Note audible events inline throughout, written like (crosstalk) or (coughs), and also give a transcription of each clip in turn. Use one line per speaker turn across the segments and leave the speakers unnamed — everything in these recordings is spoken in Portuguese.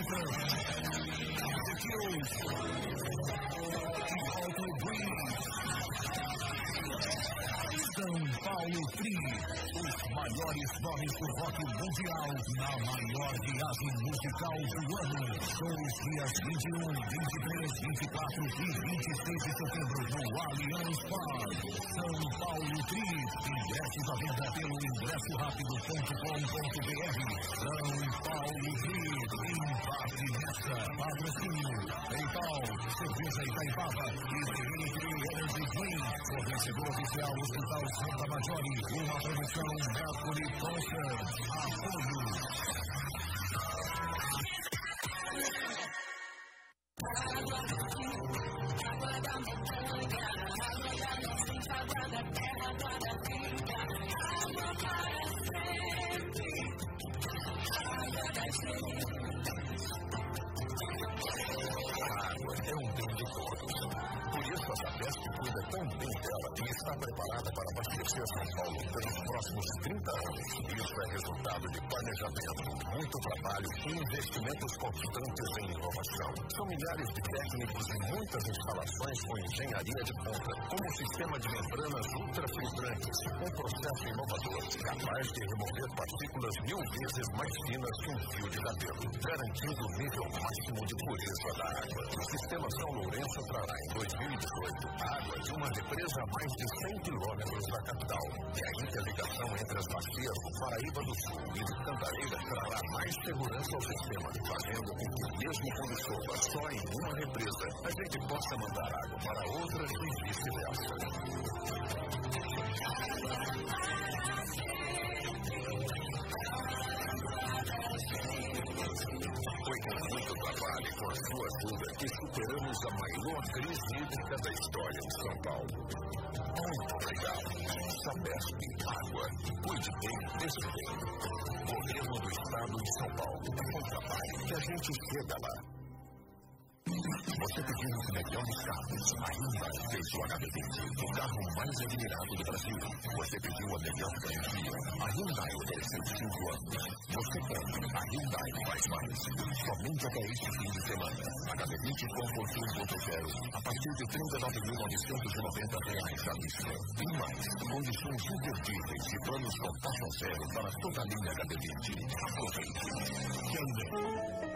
American. The Kills. Alto Breeze. São Paulo Free, os maiores nomes do rock mundial na maior viagem musical do ano. Shows dias 21, 23, 24 e 26 de setembro no Allianz Parque. São Paulo Free, ingressos à venda pelo ingressorápido.com.br. São Paulo Free, embarque nessa, patrocínio, PayPal, Cerveja Itaipava e Dimitri Energy Drink, fornecedor oficial Hospital Santa Majore, uma produção Mercury Concert.
É um bem de todos. Por isso a Sabesp cuida tão bem dela e está preparada para abastecer São Paulo próximos 30 anos. Isso é resultado de planejamento, muito trabalho e investimentos constantes em inovação. São milhares de técnicos e muitas instalações com engenharia de ponta, como o sistema de membranas ultrafiltrantes, um processo inovador capaz de remover partículas mil vezes mais finas que um fio de cabelo, garantindo o nível máximo de pureza da água. O sistema São Lourenço trará em 2018 água de uma represa a mais de 100 quilômetros da capital. E a interligação entre as bacias do Paraíba do Sul e de Cantareira trará mais segurança ao sistema, fazendo com que, mesmo quando chova só em uma represa, a gente possa mandar água para outras e vice-versa. Foi com muito trabalho e com a sua ajuda que superamos a maior crise hídrica da história de São Paulo. Muito obrigado. Sabesp, água, cuide bem desse bem. Governo do Estado de São Paulo. Com trabalho que a gente chega lá. Você pediu o melhor dos carros. A Hyundai fez o HB20, o carro mais admirado do Brasil. Você pediu a melhor garantia. A Hyundai ofereceu 5 anos. Você pede, a Hyundai faz mais. Somente até este fim de semana. HB20 Comfort 1.0 a partir de 39.990 reais à vista. E mais, condições imperdíveis e planos com taxa zero para toda a linha HB20. Aproveite. Hyundai.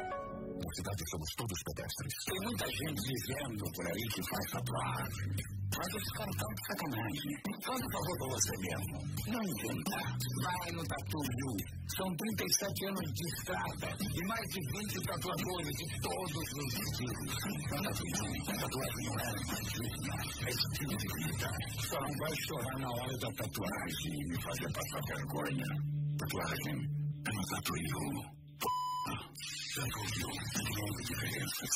Na cidade somos todos pedestres.
Tem muita gente dizendo por aí que faz tatuagem. Mas esses caras estão de sacanagem. Faz um favor pra você mesmo. Não inventa. Vai no Tatu Yu. São 37 anos de estrada e mais de 20 tatuadores de todos os estilos. Tatu Yu, a tatuagem não é magia, é estilo de vida. Só não vai chorar na hora da tatuagem e me fazer passar vergonha. Tatuagem é no Tatu Yu. Tatu Yu, grande diferenças.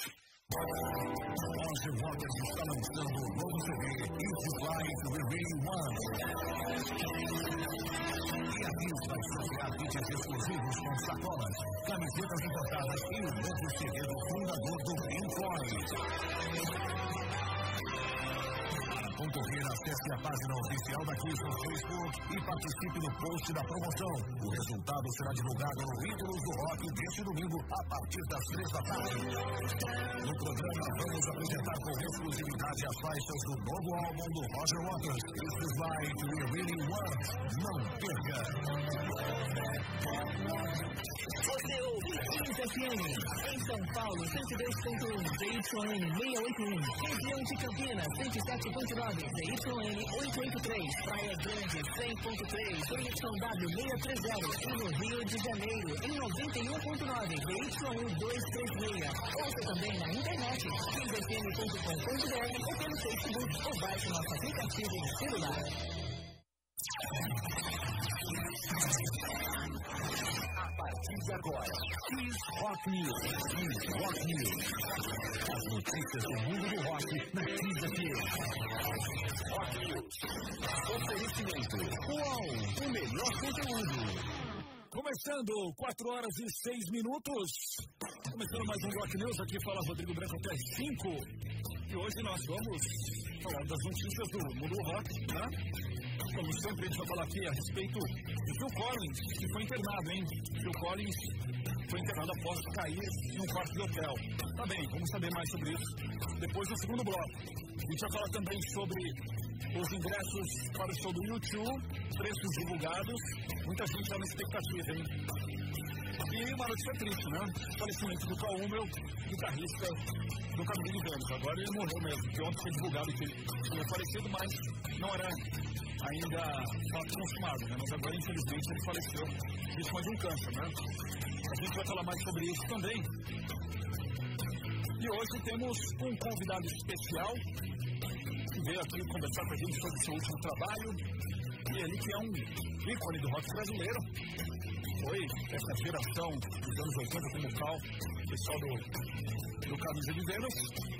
Roger Waters está lançando o novo CD It's the Life We Really Want. E aqui vai sortear kits exclusivos com sacolas, camisetas importadas e o novo CD do fundador do Pink Floyd. Concorrer, acesse a página oficial da Kiss no Facebook e participe no post da promoção. O resultado será divulgado no Ídolos do Rock deste domingo, a partir das três da tarde. No programa, vamos apresentar com exclusividade as faixas do novo álbum do Roger Waters, This is Life We Really Want. Não perca!
Você ouve Kiss FM. Em São Paulo, 102.1, ZYN 681. Região de Campinas, 107.9, ZYN 883. Praia Grande, 100.3, YW 630. E no Rio de Janeiro, em 91.9, ZYU 236. Ouça também na internet, kissfm.com.br ou pelo Facebook ou baixe nosso aplicativo no celular.
A partir de agora, Kiss Rock News. Kiss Rock News. As notícias do mundo do rock na Kiss FM. Rock News. Oferecimento. UOL, o melhor conteúdo.
Começando, 4 horas e 6 minutos. Começando mais um Rock News, aqui fala Rodrigo Branco até 5. E hoje nós vamos falar das notícias do mundo rock, né? como sempre, a gente vai falar aqui a respeito do Phil Collins, que foi internado, hein? Phil Collins foi internado após cair em um quarto de hotel. Tá bem, vamos saber mais sobre isso depois do segundo bloco. A gente vai falar também sobre os ingressos para o show do YouTube, preços divulgados. Muita gente está na expectativa, hein? E uma notícia triste, né? Falecimento do Caú, meu guitarrista do Caminho de Vênus. Agora ele morreu mesmo, porque ontem foi divulgado que ele tinha falecido, mas não era ainda fato consumado, né? Mas agora, infelizmente, ele faleceu vítima de um câncer, né? A gente vai falar mais sobre isso também. E hoje temos um convidado especial que veio aqui conversar com a gente sobre o seu último trabalho. E ele que é um ícone do rock brasileiro. Foi essa geração dos anos 80 como Cal, pessoal do, do Camisa de Vênus.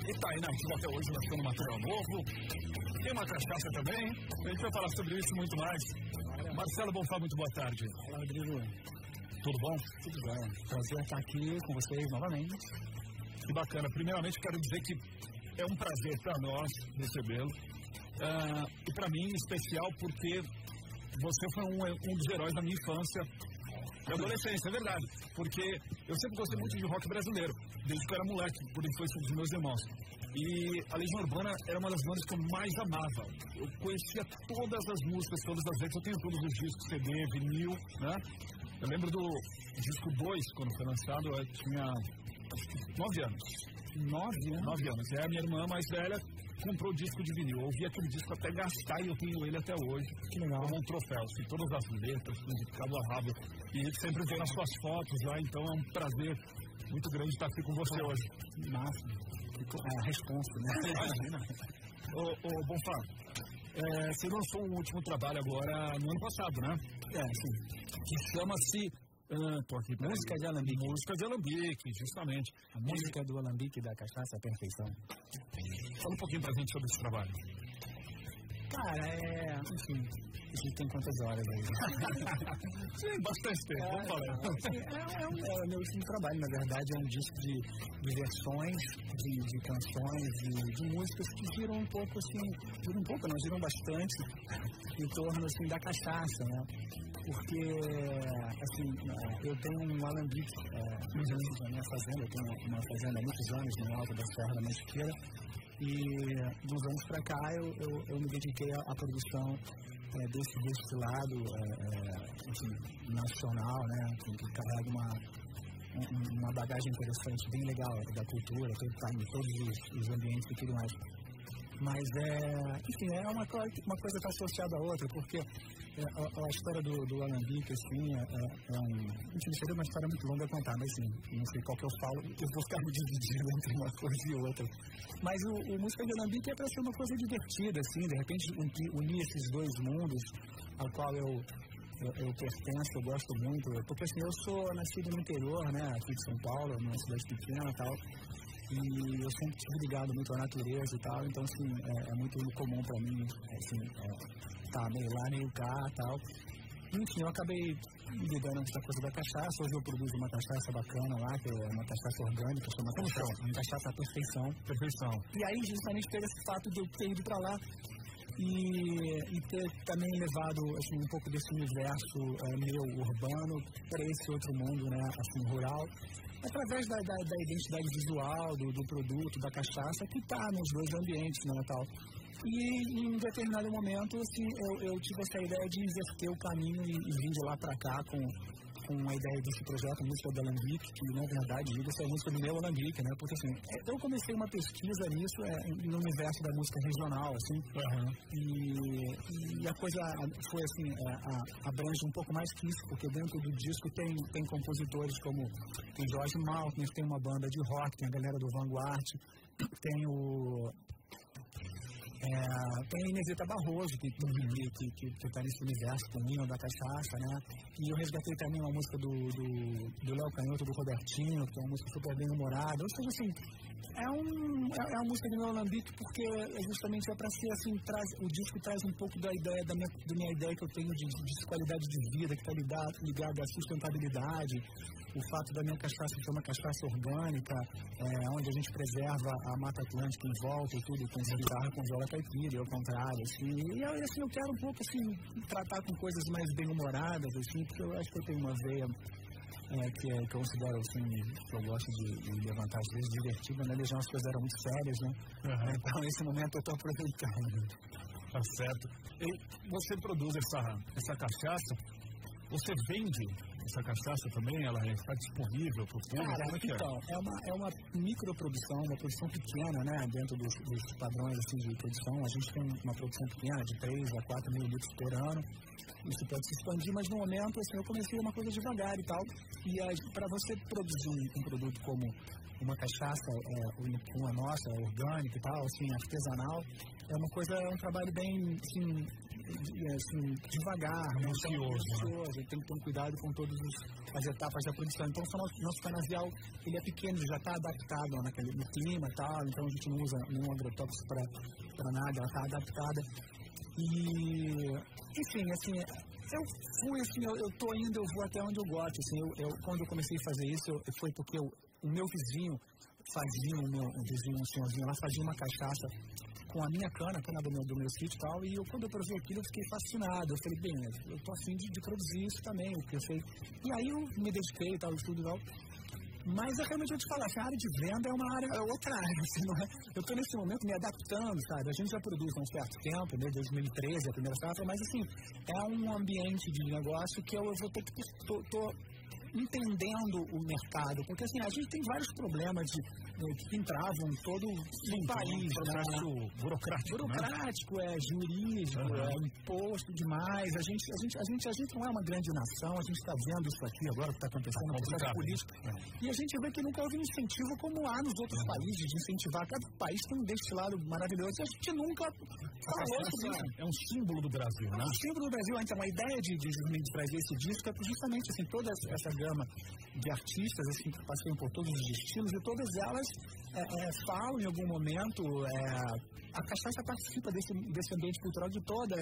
E tá aí na ativa até hoje, lançando material novo. Tem uma cachaça também. A gente vai falar sobre isso muito mais. Marcelo Bonfá, muito boa tarde.
Olá, Rodrigo.
Tudo bom?
Tudo bem. Prazer estar aqui com vocês novamente.
Que bacana. Primeiramente, quero dizer que é um prazer para nós recebê-lo. Uh, e para mim, especial, porque você foi um, um dos heróis da minha infância e adolescência, é verdade. Porque eu sempre gostei muito de rock brasileiro, desde que eu era moleque, por influência dos meus irmãos. E a Legião Urbana era uma das bandas que eu mais amava. Eu conhecia todas as músicas, todas as letras. Eu tenho todos os discos, CD, vinil, né? Eu lembro do disco 2, quando foi lançado, eu tinha 9 anos.
Nove anos?
Nove anos. É minha irmã mais velha comprou o disco de vinil. Eu ouvi aquele disco até gastar e eu tenho ele até hoje.
Que legal.
Como um troféu, assim, todas as letras, de cabo a rabo. E sempre vê nas suas fotos lá, então é um prazer muito grande estar aqui com você hoje.
Massa. É a resposta, né? (laughs)
Imagina. ô, ô, Bonfá, é, você lançou um último trabalho agora no ano passado, né?
É, sim.
Que chama-se ah, tô aqui,
música de alambique.
Música de alambique, justamente.
A música do alambique da cachaça à perfeição.
Fala um pouquinho pra gente sobre esse trabalho.
Cara, é. Enfim, a gente tem quantas horas aí? (laughs)
Sim, bastante tempo, é, vamos falar.
É, é, um, é, o meu último trabalho, na verdade, é um disco de, de versões, de, de canções, de, de, músicas que giram um pouco assim, giram um pouco, não, giram bastante em torno assim, da cachaça, né? porque assim, eu tenho um alambique é, uhum. na minha fazenda, eu tenho uma fazenda há muitos anos no alto da Serra da Mantiqueira e de uns anos para cá eu, eu, eu, me dediquei à produção é, desse destilado é, é, enfim, nacional, né, que, que carrega uma, uma bagagem interessante, bem legal da cultura, todo, tá em todos os, os ambientes e tudo mais. Mas é, enfim, é uma, uma coisa está associada à outra, porque é, a, a, história do, do Alambique, assim, é, é, é um. Enfim, seria uma história muito longa a contar, mas sim, não sei qual que eu falo, eu vou ficar me dividindo entre uma coisa e outra. Mas o, o música de Alambique é para ser uma coisa divertida, assim, de repente unir esses dois mundos, ao qual eu, eu, eu, pertenço, eu gosto muito, porque assim, eu sou nascido no interior, né, aqui de São Paulo, numa cidade pequena e tal, e eu sempre tive ligado muito à natureza e tal, então assim, é, é muito comum para mim, assim, é, tá meio lá, meio cá tal. Enfim, eu acabei me ligando com essa coisa da cachaça. Hoje eu produzo uma cachaça bacana lá, que é uma cachaça orgânica, chama cachaça, uma cachaça à perfeição.
Perfeição.
E aí, justamente, teve esse fato de eu ter ido para lá e, e, ter também levado assim, um pouco desse universo é, meu urbano para esse outro mundo, né, assim, rural, através da, da, da identidade visual do, do, produto, da cachaça, que está nos dois ambientes, né, tal. E em um determinado momento, assim, eu, eu tive essa ideia de inverter o caminho e, e vir de lá para cá com, com a ideia desse projeto Música do Alambique, que na verdade isso é a música do meu Alambique, né? Porque assim, eu comecei uma pesquisa nisso é, no universo da música regional, assim,
uhum.
e, e, a coisa foi assim, é, a, abrange um pouco mais que isso, porque dentro do disco tem, tem compositores como tem Jorge Maltner, tem uma banda de rock, tem a galera do Vanguard, tem o é, tem a Inesita Barroso, que está que, que, que tá nesse universo com o hino da cachaça, né? E eu resgatei também uma música do, do, do Léo Canhoto, do Robertinho, que é uma música super bem humorada. Ou seja, assim, É, um, é, é uma música de meu alambique porque é justamente é para ser assim, traz, o disco traz um pouco da ideia, da minha, da minha ideia que eu tenho de, de qualidade de vida, que está ligado à sustentabilidade, o fato da minha cachaça ser uma cachaça orgânica, é, onde a gente preserva a Mata Atlântica em volta e tudo, com guitarra com viola caipira, e ao contrário, assim, e assim, eu quero um pouco, assim, tratar com coisas mais bem-humoradas, assim, porque eu acho que eu tenho uma veia é, que, é, que eu considero, assim, que eu gosto de, de levantar, às vezes, divertida, na Legião as coisas eram muito sérias, né? Uhum. Então, nesse momento, eu estou aproveitando.
Tá certo. E você produz essa, essa cachaça, você vende essa cachaça também, ela está disponível para o público?
Cara, é é? então, é? é uma, é uma microprodução, uma produção pequena, né, dentro dos, dos, padrões assim, de produção. A gente tem uma produção pequena, de 3 a 4 mil litros por ano. Isso pode se expandir, mas no momento, assim, eu comecei uma coisa devagar e tal. E para você produzir um, um, produto como uma cachaça, é, uma nossa, orgânica e tal, assim, artesanal, é uma coisa, é um trabalho bem, assim, assim, devagar, né?
ansioso.
Tem que ter um cuidado com todas as etapas da produção. Então, o nosso, nosso canavial ele é pequeno, já está adaptado naquele, no clima e tal, então a gente não usa nenhum agrotóxico para nada, ela está adaptada. E, enfim, assim, eu fui assim, eu, eu tô indo, eu vou até onde eu gosto, assim, eu, eu quando eu comecei a fazer isso, eu, foi porque o meu vizinho fazia, o meu vizinho, um senhorzinho lá, fazia uma cachaça com a minha cana, a cana do meu, do meu sítio e tal, e eu, quando eu provei aquilo, eu fiquei fascinado. Eu falei, bem, eu tô afim de, de produzir isso também, o que eu sei. E aí eu me dediquei e tal, tudo e tal. Mas é realmente eu te falar, a área de venda é uma área, é outra (laughs) área, assim, não é? Eu estou nesse momento me adaptando, sabe? A gente já produz há um certo tempo, né? 2013, a primeira safra, mas assim, é um ambiente de negócio que eu, eu vou ter que. Tô, tô entendendo o mercado, porque assim, a gente tem vários problemas de que entravam todo o país. Um
processo né? burocrático.
Burocrático, né? é jurídico, uhum. é imposto demais. A gente, a, gente, a, gente, a gente não é uma grande nação, a gente está vendo isso aqui agora, que está acontecendo no processo político. É. E a gente vê que nunca houve incentivo como há nos outros países, de incentivar. Cada país tem um destilado maravilhoso e a gente nunca falou sobre isso.
É um símbolo do Brasil, né?
É um símbolo do Brasil. Então, a ideia de, de, de trazer esse disco é justamente assim, toda essa gama de artistas assim, que passeiam por todos os estilos e todas elas é, é, falam em algum momento, é, a cachaça participa desse, desse ambiente cultural de todos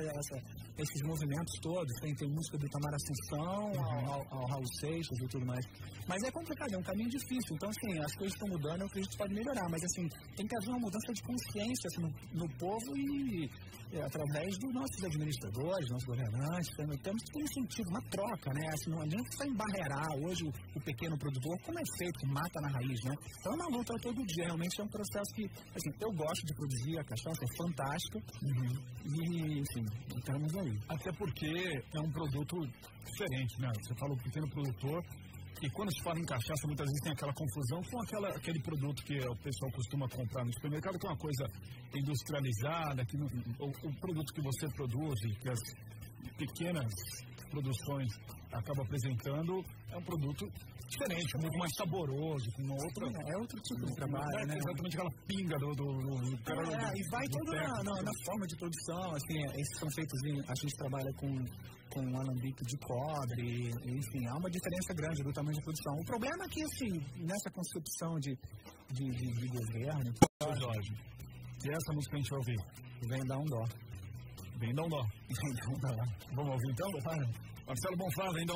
esses movimentos todos. Tem, tem música do Tamar Assunção, uhum. ao, ao, Raul Seixas e tudo mais. Mas é complicado, é um caminho difícil. Então, assim, as coisas estão mudando, eu acredito que pode melhorar. Mas, assim, tem que haver uma mudança de consciência assim, no, no povo e é, através dos nossos administradores, nossos governantes. Temos que ter incentivo, uma troca, né? Assim, não adianta só embarrear hoje o, o, pequeno produtor, como é feito, mata na raiz, né? Então é uma luta todo dia, realmente é um processo que, assim, eu gosto de produzir a cachaça, é fantástica. Uhum. E, enfim, estamos aí.
Até porque é um produto diferente, né? Você fala o pequeno produtor, e quando se fala em cachaça, muitas vezes tem aquela confusão com aquela, aquele produto que o pessoal costuma comprar no supermercado, que é uma coisa industrializada, que o, o produto que você produz, que as pequenas produções acabam apresentando, é um produto diferente, muito mais saboroso, com outra.
É, é outro tipo de trabalho,
é
né?
Exatamente aquela pinga do. do, do, do
é, do, e vai toda na, na, na, forma de produção, assim, esses são feitos em. A gente trabalha com com um alambique de cobre, enfim, há uma diferença grande do tamanho de produção. O problema é que, assim, nessa concepção de, de, de, de governo...
Jorge, e essa música a gente vai ouvir?
Vem dar um dó.
Vem dar um dó.
Vem dar um dó.
Vamos ouvir então? Vai. Marcelo Bonfá, vem dar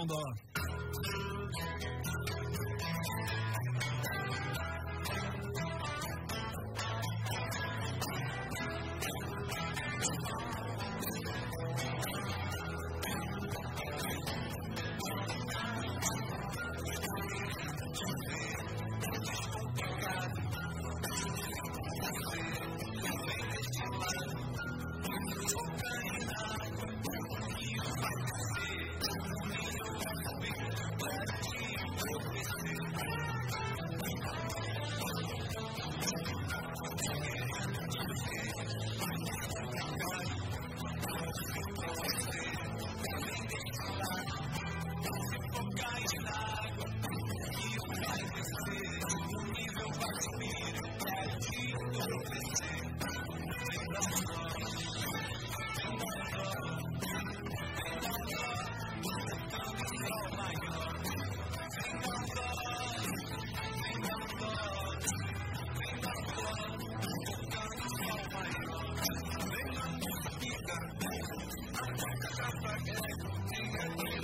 um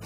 dó.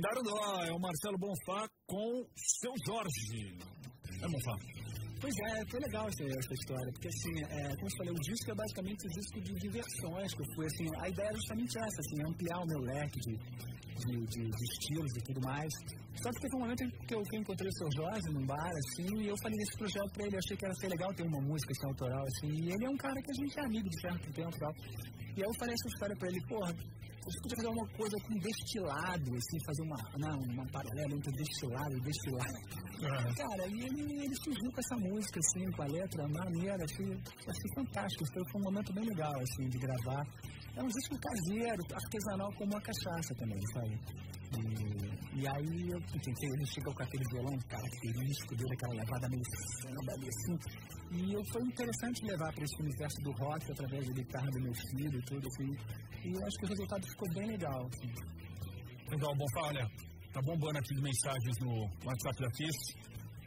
Dar o nó, é o Marcelo Bonfá com seu Jorge. É, Bonfá?
Pois é, foi legal essa, essa história, porque assim, é, como eu falei, o disco é basicamente um disco de diversões, que eu fui assim, a ideia é justamente essa, assim, ampliar o meu leque de, de, de, de estilos e tudo mais. Só que teve um momento que eu, que eu encontrei o seu Jorge num bar, assim, e eu falei desse projeto pra ele, achei que era ser legal ter uma música assim, autoral, assim, e ele é um cara que a gente é amigo de certo tempo e tal. E aí eu falei essa história pra ele, porra, você podia fazer uma coisa com destilado, assim, fazer uma, não, uma paralela entre destilado e destilado. Uhum. Cara, e ele, ele surgiu com essa música, assim, com a letra maneira, achei, achei fantástico. Foi, foi um momento bem legal, assim, de gravar. É um disco caseiro, artesanal como a cachaça também, sabe? E, e aí eu tentei, ele chegou com aquele violão característico dele, aquela levada meio samba assim. E eu, foi interessante levar para esse universo do rock através da guitarra do meu filho e tudo assim. E eu acho que o resultado ficou bem legal. Assim.
Legal, bom, olha, tá bombando aqui mensagens no WhatsApp da Kiss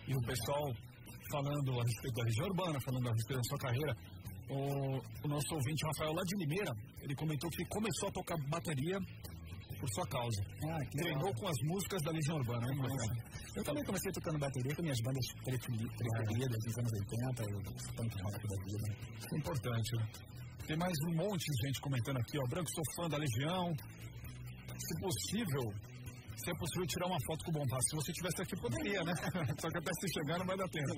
e o pessoal falando a respeito da região urbana, falando a respeito da sua carreira. O, o nosso ouvinte Rafael lá de Limeira, ele comentou que começou a tocar bateria por sua causa.
Ah,
Treinou
legal.
com as músicas da Legião Urbana, hein,
Nossa. Eu também comecei tocando bateria com minhas bandas preferidas nos anos 80, o punk rock da vida.
Importante, né? Tem mais um monte de gente comentando aqui, ó. Branco, sou fã da Legião. Se possível, se é possível tirar uma foto com o Bombá. Se você estivesse aqui, poderia, né? (laughs) Só que até se chegar não vai dar tempo.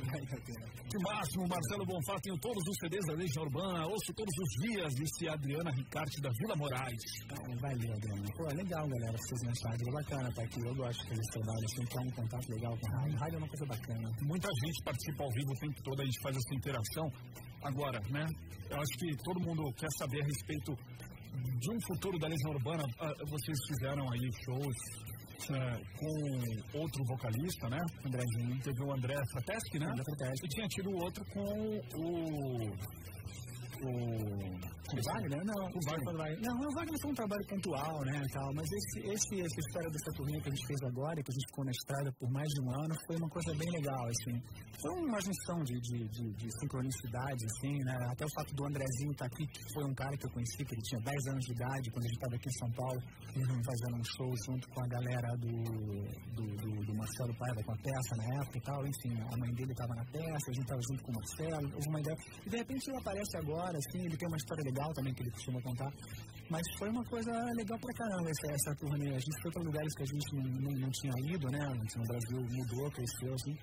Que máximo, Marcelo Bonfá, tenho todos os CDs da Legião Urbana, ouço todos os dias, disse a Adriana Ricarte da Vila Moraes.
Ah, valeu, Adriana. Pô, é legal, galera, vocês mensagens. É bacana estar aqui. Eu gosto de fazer trabalho, assim, ter um contato legal com a rádio. Rádio é uma coisa bacana.
Muita gente participa ao vivo o tempo todo, a gente faz essa interação. Agora, né? Eu acho que todo mundo quer saber a respeito de um futuro da Legião Urbana. Ah, Vocês fizeram aí shows é, com outro vocalista, né? Andrezinho. Teve o André Frateschi, né?
André Frateschi.
E tinha tido outro com o. O.
O Wagner? Não,
O Wagner.
Não, o Wagner foi um trabalho pontual, né, tal, mas esse, esse, essa história dessa turnê que a gente fez agora, que a gente ficou na estrada por mais de um ano, foi uma coisa bem legal, assim. Foi uma junção de, de, de, de sincronicidade, assim, né, até o fato do Andrezinho estar aqui, que foi um cara que eu conheci, que ele tinha 10 anos de idade, quando a gente estava aqui em São Paulo, fazendo um show junto com a galera do, do, do, do Marcelo Paiva, com a peça na época e tal, enfim, a mãe dele estava na peça, a gente estava junto com o Marcelo, houve uma ideia, e de repente ele aparece agora, assim, ele tem uma história legal também que ele costuma contar. Mas foi uma coisa legal pra caramba essa, essa turnê. A gente foi para lugares que a gente não, não, não tinha ido, né? O Brasil mudou, cresceu, assim.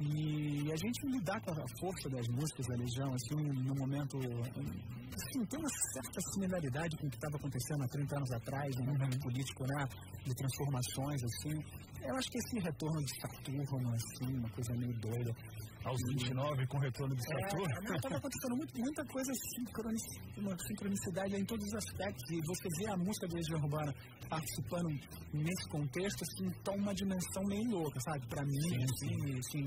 E a gente lidar com a força das músicas da Legião, assim, no momento. Assim, tem uma certa similaridade com o que estava acontecendo há 30 anos atrás, no momento uhum. político, né? De transformações, assim. Eu acho que esse retorno de Saturno, assim, uma coisa meio doida
aos 29 com o retorno do Saturno.
É, estava (laughs) acontecendo muito, muita coisa sincronic, uma sincronicidade em todos os aspectos. E você vê a música do Legião Urbana participando nesse contexto, assim, toma uma dimensão meio louca, sabe? Para mim, sim, assim, assim,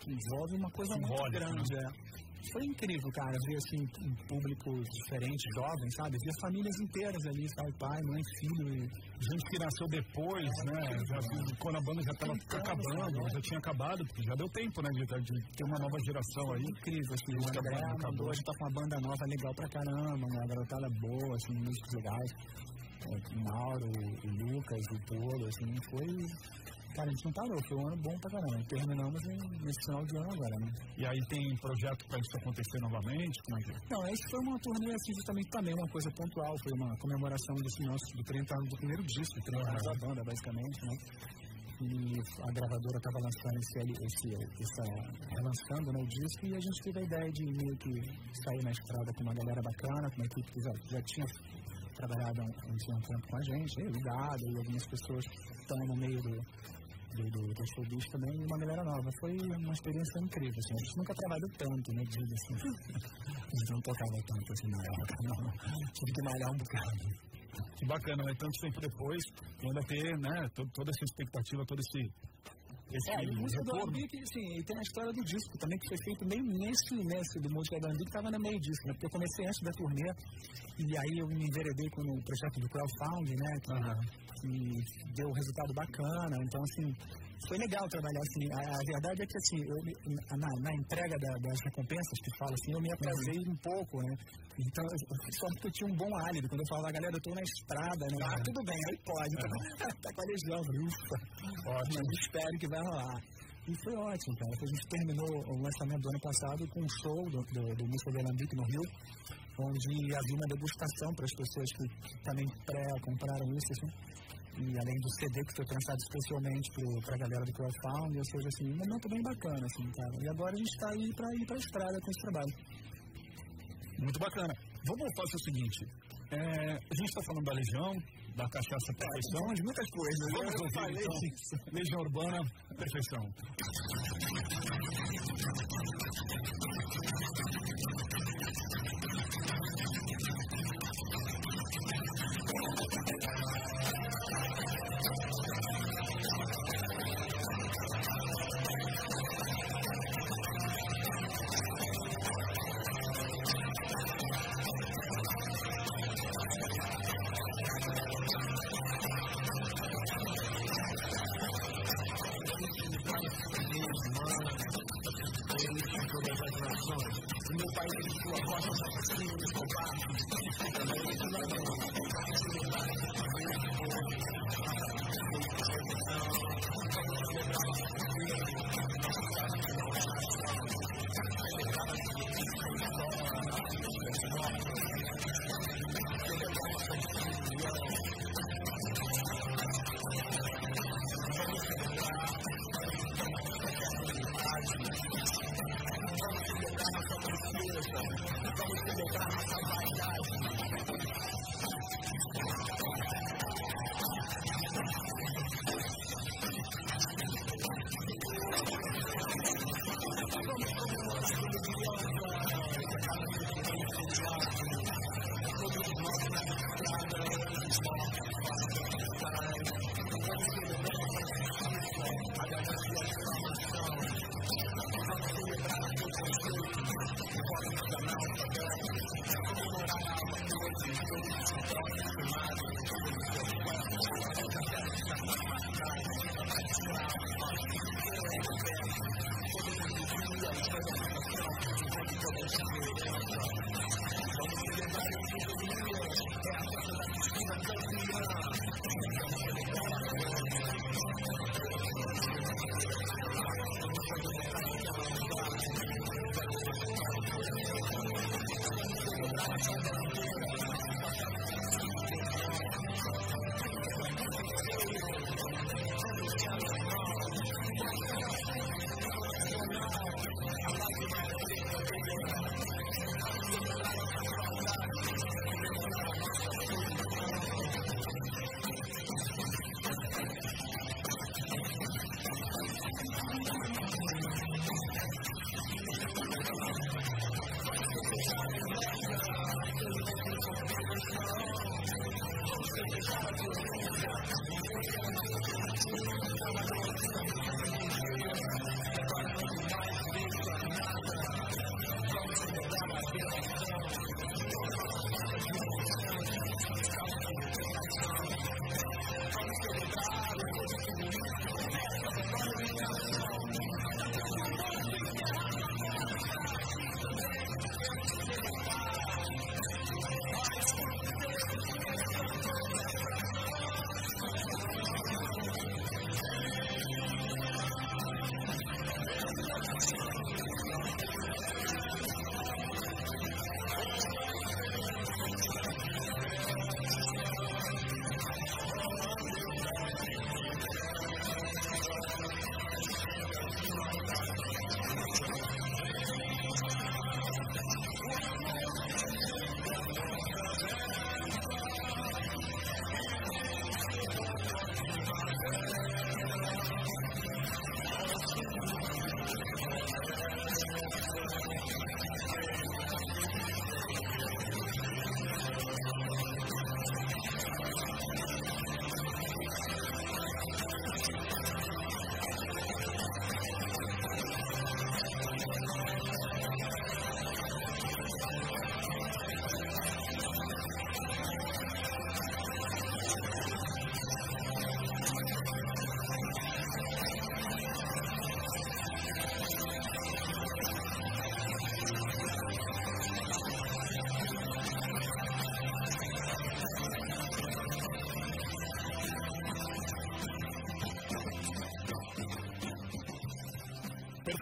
que envolve uma coisa muito grande. Né? É foi incrível, cara, ver assim um público diferente, jovem, sabe? Ver famílias inteiras ali, sabe? Pai, mãe, filho. E...
Gente que nasceu depois, né? Já, quando a banda já estava então, acabando, já tinha acabado, porque já deu tempo, né? De, de ter uma nova geração aí.
Incrível, assim. André mandou, a gente tá com uma banda nova legal pra caramba, uma garotada boa, assim, músicos legais. É, o Mauro, o Lucas, o Polo, assim, foi Cara, a gente não parou, foi um ano bom pra caramba. Terminamos nesse final de ano agora, né?
E aí tem projeto pra isso acontecer novamente? Como é que é?
Não, esse foi uma turnê assim, justamente também uma coisa pontual, foi uma comemoração desse nosso, do 30 anos do primeiro disco, 30 anos da banda, basicamente, né? E a gravadora estava lançando esse, esse, esse, relançando né, o disco e a gente teve a ideia de meio que sair na estrada com uma galera bacana, com uma equipe que já, já tinha trabalhado um, um tempo com a gente, Gado e algumas pessoas que estão no meio do, do, do, do showbiz também e uma galera nova. Foi uma experiência incrível, assim. A gente nunca trabalhou tanto, né, digo assim. A gente não tocava tanto assim na época, não. Tive que malhar um bocado.
Que bacana, né? Tanto tempo depois, ainda ter, né, toda essa expectativa, todo esse
esse é, e música do Alambique, sim, e tem a história do disco também, que foi feito meio nesse, nesse do música do Alambique, que estava no meio disso, né? Porque eu comecei antes da turnê, e aí eu me enveredei com o projeto do crowdfunding, né? Que, uhum. que deu um resultado bacana, então assim, foi legal trabalhar assim. A, a, verdade é que assim, eu, na, na entrega da, das recompensas que fala assim, eu me atrasei uhum. um pouco, né? Então, só porque eu tinha um bom álibi. Quando eu falava, galera, eu tô na estrada, né? Ah, tudo bem, aí pode. Então, (laughs) tá com a legião, ufa. Ótimo. espero que vai rolar. E foi ótimo, cara. A gente terminou o lançamento do ano passado com um show do, do, do Música de Alambique no Rio, onde havia uma degustação para as pessoas que, que também pré-compraram isso, assim e além do CD que foi pensado especialmente para a galera do crowdfunding, ou seja, assim, um momento bem bacana, assim, cara. E agora a gente está aí para ir para a estrada com esse trabalho.
Muito bacana. Vamos fazer o seguinte, é, a gente está falando da Legião, da cachaça perfeição.
De muitas coisas.
Né? Vamos ouvir, então, Legião Urbana, perfeição. natureza, para você mostrar a capacidade.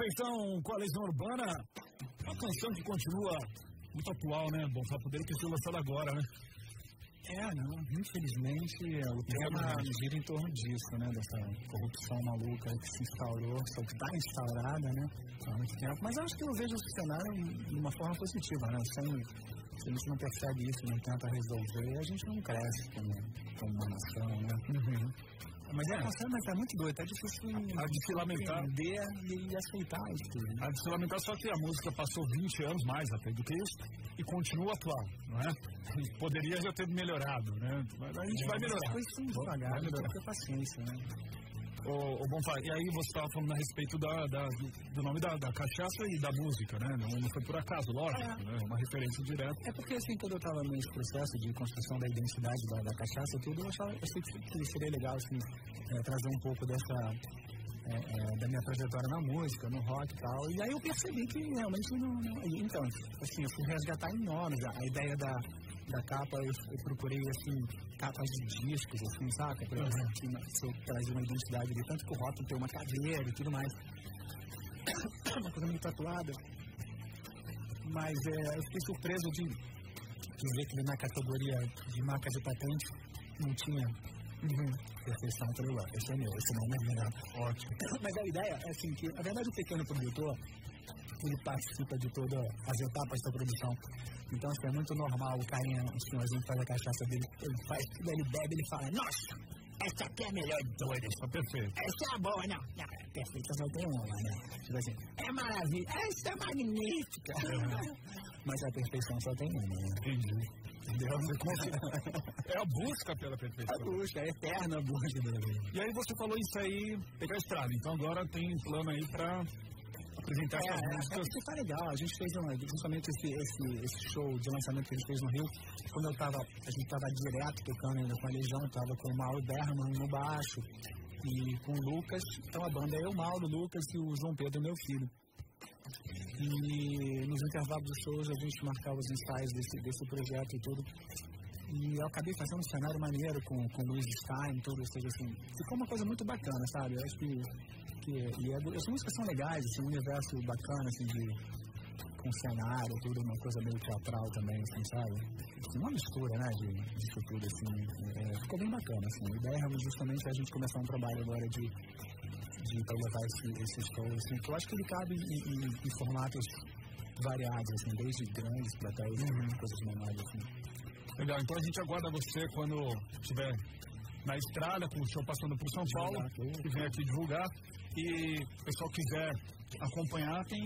Perfeição com a Legião Urbana, uma canção que continua muito atual, né? Bom, só poder ter sido lançado agora, né?
É, não, infelizmente o tema gira em torno disso, né? Dessa corrupção maluca que se instaurou, só que está instaurada, né? Há muito tempo. Mas eu acho que eu vejo o cenário de uma forma positiva, né? Sem, se a gente não percebe isso, não tenta resolver, a gente não cresce como, como uma nação, né? Uhum. Mas é, mas é muito doido, é difícil
a de se lamentar.
entender e aceitar isso tudo.
A de se lamentar só que a música passou 20 anos mais até do que isso e continua atual, não é? Poderia já ter melhorado, né? Mas a gente é, vai melhorar.
Foi sim, devagar, vai melhorar. Ter paciência, né?
Ô, ô Bonfá, e aí você estava falando a respeito da, da, do nome da, da, cachaça e da música, né? Não, não foi por acaso, lógico, é. né? Uma referência direta.
É porque, assim, quando eu estava nesse processo de construção da identidade da, da cachaça e tudo, eu achava eu que seria legal, assim, é, trazer um pouco dessa é, é, da minha trajetória na música, no rock e tal. E aí eu percebi que realmente não. Então, assim, eu fui resgatar em nomes a, a ideia da, da capa, eu, eu, procurei, assim, capas de discos, assim, saca? Pra uhum. que, trazer uma identidade ali, tanto que o rock tem uma cadeira e tudo mais. (coughs) uma coisa muito tatuada. Mas é, eu fiquei surpreso de, de ver que na categoria de marca de patente não tinha Uhum. Perfeição celular. Esse é meu, esse não é meu. Ótimo. (coughs) Mas a ideia é assim que, na verdade, o pequeno produtor, ele participa de todas as etapas da produção. Então, assim, é muito normal o carinha, o senhorzinho faz a cachaça dele, ele faz tudo, ele bebe, ele fala, nossa, essa aqui é a melhor de todas.
Tá perfeito.
Essa é a boa, não. Não, é perfeita só tem uma, né? Tipo assim, é maravilha, essa é magnífica. (laughs) Mas a perfeição só tem uma, né?
Entendi. Entendeu? (laughs) É a busca pela perfeição.
A busca, a eterna busca.
E aí você falou isso aí, pegar a estrada. Então agora tem plano aí pra apresentar é, essas músicas. É,
tá legal. A gente fez uma, justamente esse, esse, esse show de lançamento que a gente fez no Rio. Quando eu tava, a gente tava direto tocando ainda com a Legião, tava com o Mauro Berman no baixo e com o Lucas. Então a banda é eu, Mauro, Lucas e o João Pedro, meu filho. E nos intervalos dos shows a gente marcava os ensaios desse, desse projeto e tudo. E eu acabei fazendo um cenário maneiro com, com o Luiz Stein, tudo, ou seja, assim, ficou uma coisa muito bacana, sabe? Eu acho que que e é, as músicas são legais, assim, um universo bacana, assim, de com cenário, tudo, uma coisa meio teatral também, assim, sabe? Assim, uma mistura, né, de, disso tudo, assim, é, ficou bem bacana, assim. A ideia é justamente a gente começar um trabalho agora de, de pra levar esse, esse show, assim, que eu acho que ele cabe em, em, em formatos variados, assim, desde grandes para até uhum. coisas menores, assim.
Legal, então a gente aguarda você quando estiver na estrada, com o show passando por São Paulo, que vem aqui divulgar. E o pessoal quiser acompanhar, tem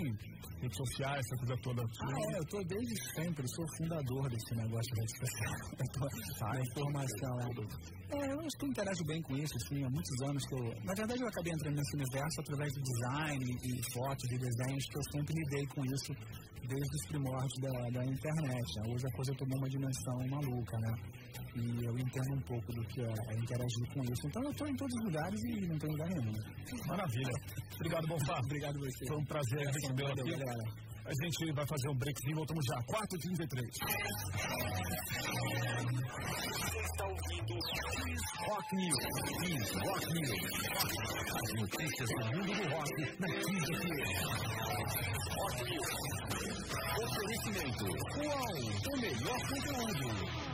redes sociais, essa coisa toda?
Ah, é, eu tô desde sempre, sou fundador desse negócio de redes sociais. a informação. É. é, eu acho que eu interajo bem com isso, assim, há muitos anos que eu... Na verdade, eu acabei entrando nesse universo através do design e fotos e desenhos, que eu sempre lidei com isso desde os primórdios da, da internet. Né? Hoje a coisa tomou uma dimensão maluca, né? E eu entendo um pouco do que é, é interagir com isso. Então eu estou em todos os lugares e não tenho lugar nenhum.
Maravilha. Obrigado, Bonfá.
Obrigado você.
Foi um prazer recebê-lo aqui. A gente vai fazer um breakzinho e voltamos já. 4h33.
Você está ouvindo Rock News. Rock News. As notícias do mundo do rock na 15 Rock News. Oferecimento. Uau, o melhor conteúdo.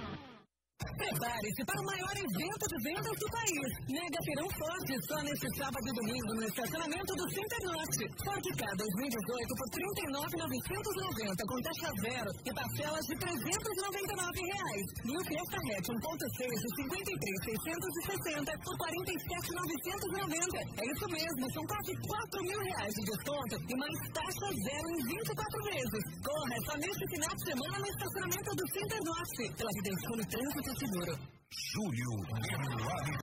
Prepare-se para o maior evento de vendas do país. Mega Feirão Forte, só neste sábado e domingo no estacionamento do Center Norte. Ford K 2018 por R$ 39,990 com taxa zero e parcelas de 399 reais. E o Fiesta Hatch 1.6 de 53,660 por R$ 47,990. É isso mesmo, são quase R$ mil reais de desconto e mais taxa zero em 24 vezes. Corra, só neste final de semana no estacionamento do Center Norte. Pela em Trânsito Seguro.
Júlio